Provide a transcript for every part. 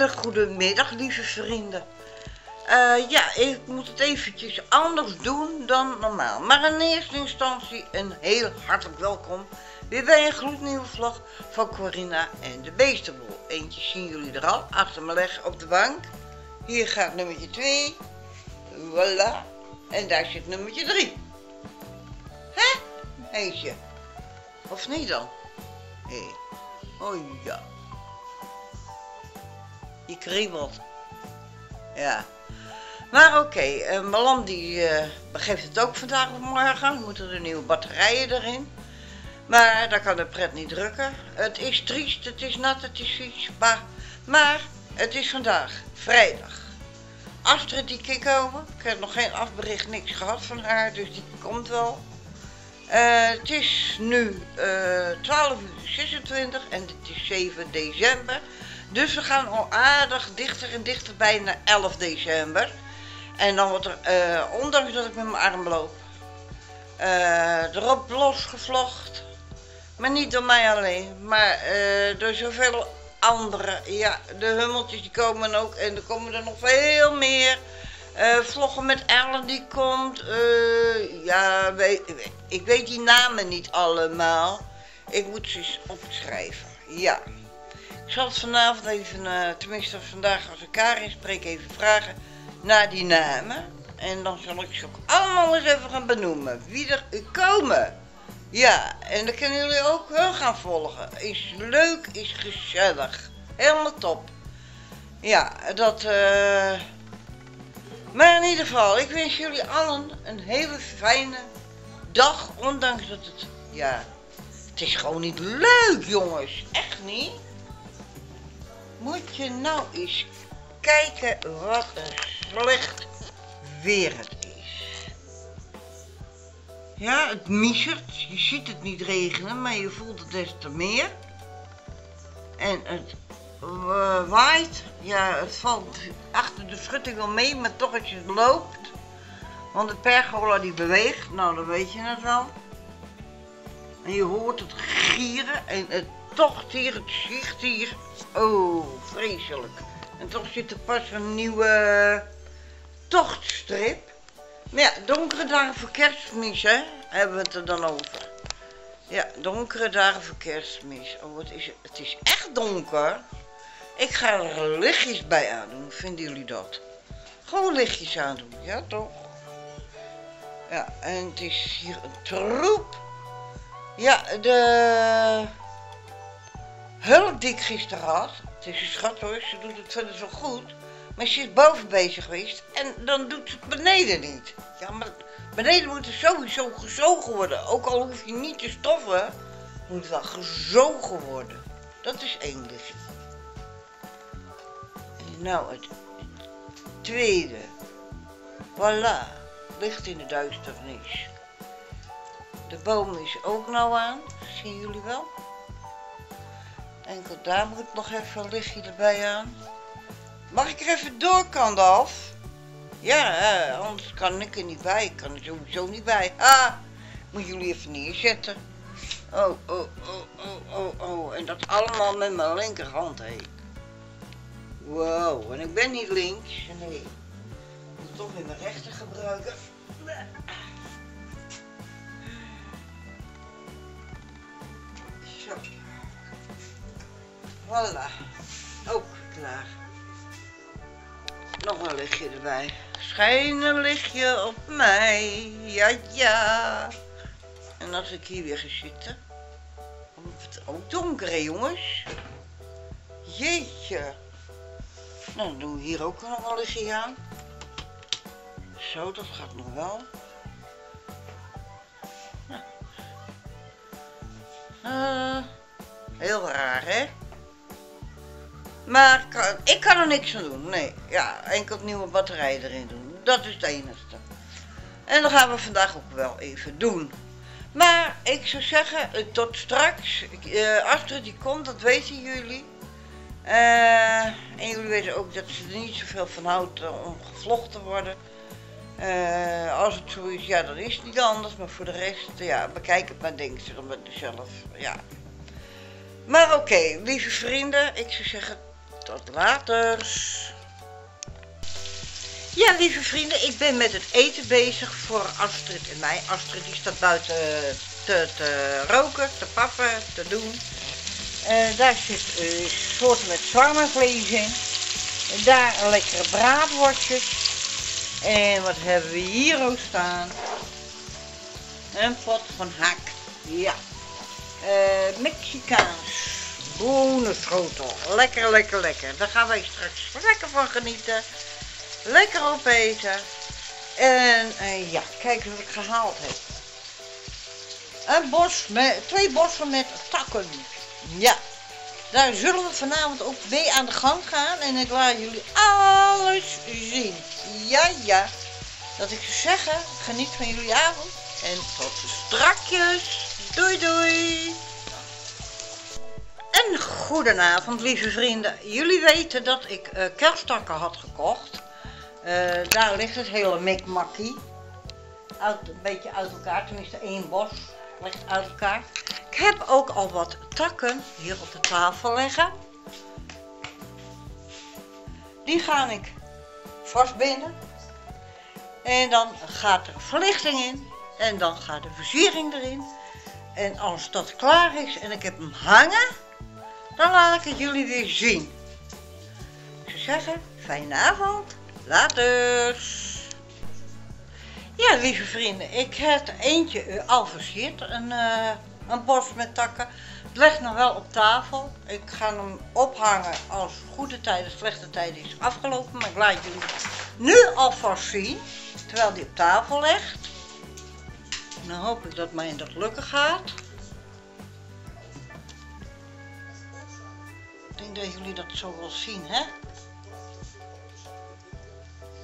hele goede middag, lieve vrienden. Eh, ja, ik moet het eventjes anders doen dan normaal. Maar in eerste instantie een heel hartelijk welkom weer bij een gloednieuwe vlog van Corinna en de Beestenboel. Eentje zien jullie er al, achter me leggen op de bank. Hier gaat nummertje 2. Voilà. En daar zit nummertje 3. Hè? Eentje. Of niet dan? Hé. Oh ja. Die kriebelt. Ja. Maar oké, okay, Malan die uh, begeeft het ook vandaag of morgen. Moeten er nieuwe batterijen erin. Maar daar kan de pret niet drukken. Het is triest, het is nat, het is vies. Maar, maar het is vandaag, vrijdag. Astrid die kik over. Ik heb nog geen afbericht, niks gehad van haar, dus die komt wel. Uh, het is nu 12 uur 26 en het is 7 december. Dus we gaan al aardig dichter en dichter bij naar 11 december. En dan wordt er, uh, ondanks dat ik met mijn arm loop, uh, erop losgevlocht. Maar niet door mij alleen, maar uh, door zoveel anderen. Ja, de hummeltjes die komen ook en er komen er nog veel meer. vloggen met Ellen die komt. ja, weet, ik weet die namen niet allemaal. Ik moet ze eens opschrijven. Ja. Ik zal het vanavond even, tenminste vandaag als ik Karin spreek, even vragen naar die namen. En dan zal ik ze ook allemaal eens even gaan benoemen. Wie er komen. Ja, en dan kunnen jullie ook hun gaan volgen. Is leuk, is gezellig. Helemaal top. Ja, dat... Uh... Maar in ieder geval, ik wens jullie allen een hele fijne dag. Ondanks dat het... Ja, het is gewoon niet leuk, jongens. Echt niet. Moet je nou eens kijken wat een slecht weer het is. Ja, het miezert. Je ziet het niet regenen, maar je voelt het des te meer. En het uh, waait. Ja, het valt achter de schutting wel mee, maar toch als je het loopt. Want de pergola die beweegt, nou dan weet je het wel. En je hoort het gieren en het tocht hier, het zicht hier. Oh, vreselijk. En toch zit er pas een nieuwe tochtstrip. Maar ja, donkere dagen voor kerstmis, hè? Hebben we het er dan over. Ja, donkere dagen voor kerstmis. Oh, wat is het? Het is echt donker. Ik ga er lichtjes bij aandoen. Vinden jullie dat? Gewoon lichtjes aandoen, ja toch? Ja, en het is hier een troep. Ja, de hulp die ik gisteren had. Het is een schat hoor, ze doet het verder zo goed. Maar ze is boven bezig geweest en dan doet ze het beneden niet. Ja, maar beneden moet er sowieso gezogen worden. Ook al hoef je niet te stoffen, moet wel gezogen worden. Dat is één lichtje. Nou, het tweede. Voilà, licht in de duisternis. De boom is ook nou aan, zien jullie wel? Enkel daar moet nog even een lichtje erbij aan. Mag ik er even door, af? Ja, anders kan ik er niet bij. Ik kan er sowieso niet bij. Ah, moet jullie even neerzetten. Oh, oh, oh, oh, oh, oh. En dat allemaal met mijn linkerhand, hé. Wow, en ik ben niet links. Nee, ik moet toch weer mijn rechter gebruiken. Voilà. Ook klaar. Nog een lichtje erbij. Schijn een lichtje op mij. Ja, ja. En als ik hier weer ga zitten. Wordt het ook donker, jongens? Jeetje. Nou, dan doen we hier ook nog een lichtje aan. Zo, dat gaat nog wel. Uh, heel raar, hè? Maar ik kan er niks aan doen. Nee, ja, enkel nieuwe batterij erin doen. Dat is het enige. En dat gaan we vandaag ook wel even doen. Maar ik zou zeggen, eh, tot straks. Uh, Astrid die komt, dat weten jullie. Uh, en jullie weten ook dat ze er niet zoveel van houdt om gevlochten te worden. Als het zo is, ja, dan is niet anders. Maar voor de rest, ja, bekijk het maar, denk ze dan met zelf. Ja. Maar oké, lieve vrienden, ik zou zeggen Tot later. Ja, lieve vrienden, ik ben met het eten bezig voor Astrid en mij. Astrid die staat buiten te, te roken, te paffen, te doen. Uh, daar zit uh, soorten met zwarmenvlees in. Daar lekkere braadwortjes. En wat hebben we hier ook staan? Een pot van hak. Ja. Uh, Mexicaans. Boonenschotel. Lekker, lekker, lekker. Daar gaan wij straks lekker van genieten. Lekker opeten. En uh, ja, kijk wat ik gehaald heb. Een bos met, twee bossen met takken. Ja, daar zullen we vanavond ook mee aan de gang gaan. En ik laat jullie alles zien. Ja, ja. Dat ik zeggen, geniet van jullie avond. En tot strakjes. Doei, doei. En goedenavond, lieve vrienden. Jullie weten dat ik uh, kersttakken had gekocht. Uh, daar ligt het hele mikmakkie. Een beetje uit elkaar, tenminste één bos ligt uit elkaar. Ik heb ook al wat takken hier op de tafel liggen. Die ga ik vastbinden. En dan gaat er verlichting in. En dan gaat de versiering erin. En als dat klaar is en ik heb hem hangen, dan laat ik het jullie weer zien. Ik zou zeggen, fijne avond. Later. Ja, lieve vrienden, ik heb eentje al versierd. Een, uh, een bos met takken. Het ligt nog wel op tafel. Ik ga hem ophangen als goede tijden, slechte tijden is afgelopen. Maar ik laat jullie nu alvast zien, terwijl die op tafel ligt. dan hoop ik dat mij dat lukken gaat. Denk dat jullie dat zo wel zien, hè?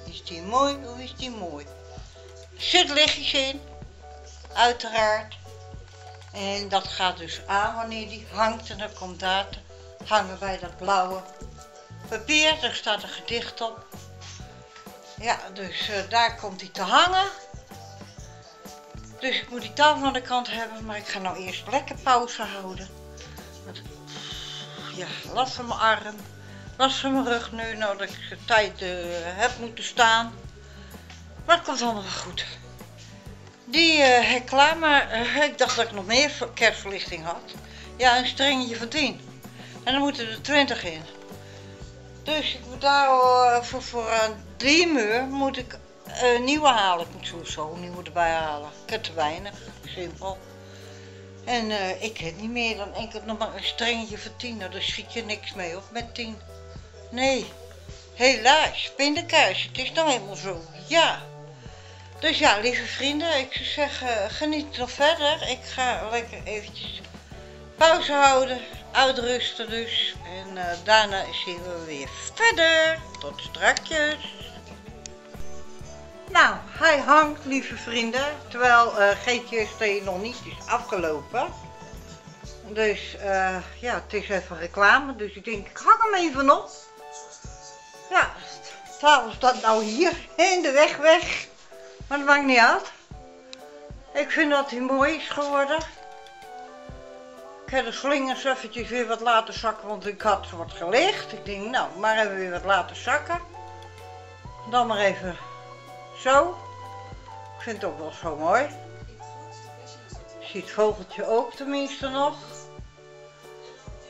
Is die mooi of is die mooi? Er zit lichtjes in, uiteraard. En dat gaat dus aan wanneer die hangt. En dan komt daar te hangen bij dat blauwe papier. Daar staat een gedicht op. Ja, dus uh, daar komt hij te hangen. Dus ik moet die tafel aan de kant hebben. Maar ik ga nou eerst lekker pauze houden. Want, ja, last van mijn arm. Last van mijn rug nu. Nou dat ik tijd uh, heb moeten staan. Maar het komt allemaal goed. Die uh, klaar, maar uh, ik dacht dat ik nog meer kerstverlichting had. Ja, een strengetje van 10. En dan moeten er 20 in. Dus ik moet daar voor, voor drie muur moet ik een nieuwe halen. Ik moet sowieso nieuwe erbij halen. Ik heb te weinig, simpel. En ik heb niet meer dan enkel nog maar een strengetje van 10. Nou, daar schiet je niks mee, of met 10. Nee, helaas, pindakaas, het is nou helemaal zo. Ja. Dus ja, lieve vrienden, ik zou zeggen, geniet nog verder. Ik ga lekker eventjes pauze houden, uitrusten dus. En uh, daarna zien we weer verder. Tot strakjes. Nou, hij hangt, lieve vrienden, terwijl uh, GTST nog niet is afgelopen. Dus uh, ja, het is even reclame, dus ik denk, ik hang hem even op. Ja, tafel staat nou hier, in de weg weg. Maar dat maakt niet uit. Ik vind dat hij mooi is geworden. Ik heb de slingers eventjes weer wat laten zakken, want ik had wat gelicht. Ik denk, nou, maar even weer wat laten zakken. Dan maar even zo. Ik vind het ook wel zo mooi. Je ziet het vogeltje ook tenminste nog.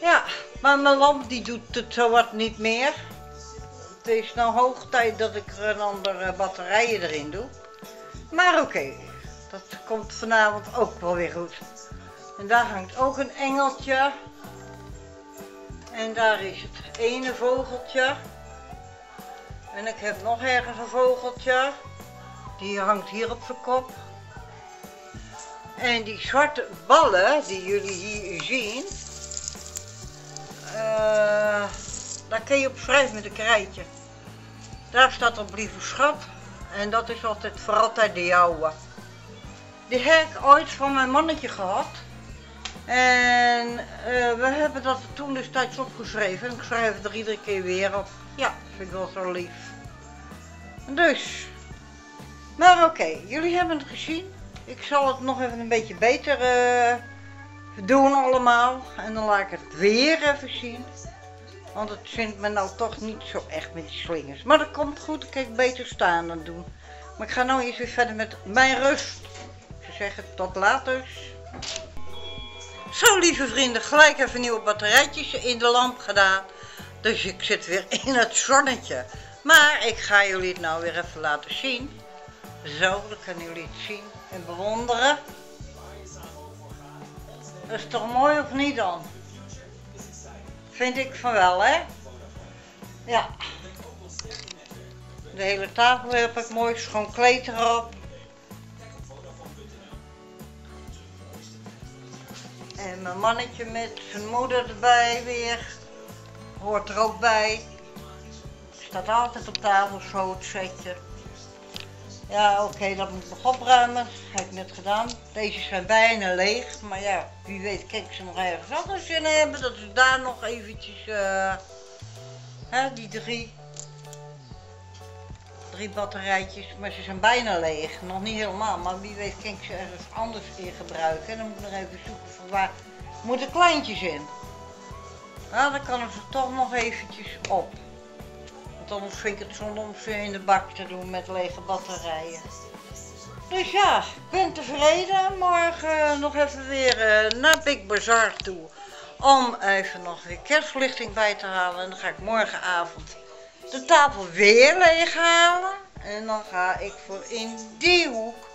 Ja, maar mijn lamp die doet het zowat niet meer. Het is nou hoog tijd dat ik er een andere batterijen erin doe. Maar oké, dat komt vanavond ook wel weer goed. En daar hangt ook een engeltje. En daar is het ene vogeltje. En ik heb nog ergens een vogeltje. Die hangt hier op zijn kop. En die zwarte ballen die jullie hier zien. Uh, daar kun je op schrijven met een krijtje. Daar staat op lieve schat. En dat is altijd voor altijd de jouwe. Die heb ik ooit van mijn mannetje gehad. En uh, we hebben dat toen destijds opgeschreven. En ik schrijf het er iedere keer weer op. Ja, vind ik wel zo lief. Dus. Maar oké, jullie hebben het gezien. Ik zal het nog even een beetje beter uh, doen allemaal. En dan laat ik het weer even zien. Want het vindt me nou toch niet zo echt met die slingers. Maar dat komt goed, ik kan ik beter staan dan doen. Maar ik ga nou eens weer verder met mijn rust. Ze zeggen tot later. Zo lieve vrienden, gelijk even nieuwe batterijtjes in de lamp gedaan. Dus ik zit weer in het zonnetje. Maar ik ga jullie het nou weer even laten zien. Zo, dan kunnen jullie het zien en bewonderen. Dat is toch mooi of niet dan? Vind ik van wel, hè? Ja. De hele tafel heb ik mooi schoon kleed erop. En mijn mannetje met zijn moeder erbij weer. Hoort er ook bij. Staat altijd op tafel zo het setje. Ja, oké, dat moet ik nog opruimen. Dat heb ik net gedaan. Deze zijn bijna leeg. Maar ja, wie weet, kijk ze nog ergens anders in hebben. Dat is daar nog eventjes, uh, hè, die drie. Drie batterijtjes, maar ze zijn bijna leeg. Nog niet helemaal, maar wie weet kan ik ze ergens anders in gebruiken. En dan moet ik nog even zoeken voor waar moeten kleintjes in. Nou, dan kan ik ze toch nog eventjes op. Anders vind ik het zonde om ze in de bak te doen met lege batterijen. Dus ja, ik ben tevreden. Morgen nog even weer uh, naar Big Bazaar toe. Om even nog weer kerstverlichting bij te halen. En dan ga ik morgenavond de tafel weer leeg halen. En dan ga ik voor in die hoek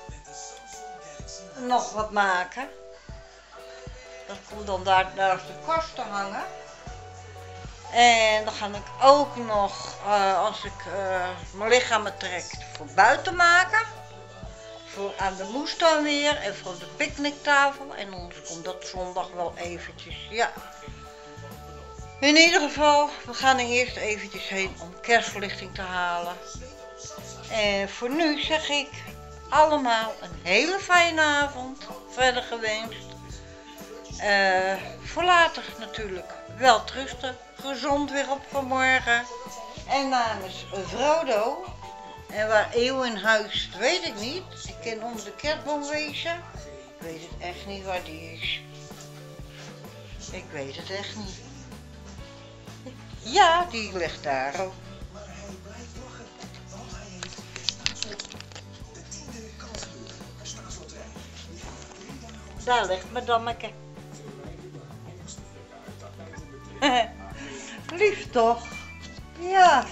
nog wat maken. Dat komt dan daar naast de kast te hangen. En dan ga ik ook nog, uh, als ik uh, mijn lichaam trekt, voor buiten maken. Voor aan de moestuin weer en voor de picknicktafel. En anders komt dat zondag wel eventjes, ja. In ieder geval, we gaan er eerst eventjes heen om kerstverlichting te halen. En voor nu zeg ik allemaal een hele fijne avond verder gewenst. Uh, voor later natuurlijk wel trusten gezond weer op vanmorgen. En namens Frodo. En waar Eeuw in huis, weet ik niet. Ik ken onder de kerkboom wezen. Ik weet het echt niet waar die is. Ik weet het echt niet. Ja, die ligt daar ook. Daar ligt mijn dammeke. Lief toch? Ja.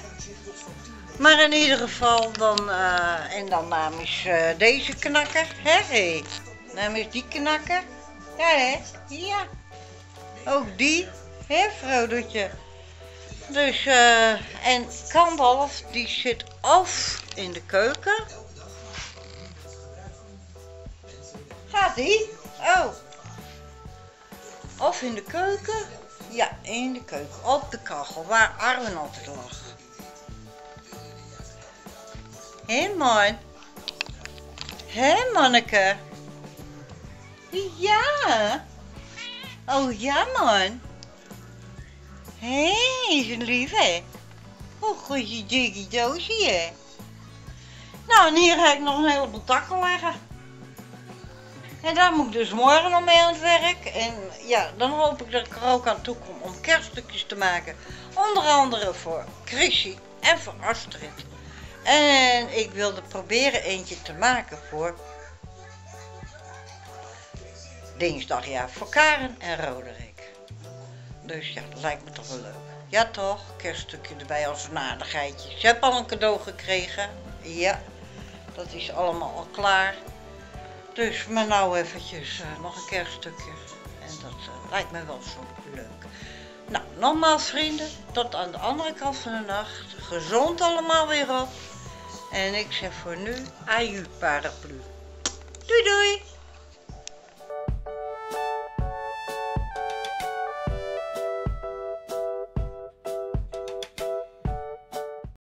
Maar in ieder geval dan, uh, en dan namens uh, deze knakker, hè? Namens die knakker. Ja, hè? Ja. Ook die, hè, vrouwtje. Dus, uh, en Kandalf, die zit af in de keuken. Gaat die? Oh. Of in de keuken. Ja, in de keuken, op de kachel, waar Arwen altijd lag. Hé hey man. Hé hey, manneke. Ja. Oh ja man. Hé, hey, hè. Hoe goed je diggy doosje. Nou, en hier heb ik nog een heleboel takken leggen. En daar moet ik dus morgen nog mee aan het werk. En ja, dan hoop ik dat ik er ook aan toe kom om kerststukjes te maken. Onder andere voor Chrissy en voor Astrid. En ik wilde proberen eentje te maken voor dinsdag, ja, voor Karen en Roderick. Dus ja, dat lijkt me toch wel leuk. Ja toch, kerststukje erbij als een aardigheidje. Ze hebben al een cadeau gekregen. Ja, dat is allemaal al klaar. Dus maar nou eventjes uh, nog een kerststukje. En dat uh, lijkt me wel zo leuk. Nou, nogmaals vrienden, tot aan de andere kant van de nacht. Gezond allemaal weer op. En ik zeg voor nu, aju paraplu. Doei doei!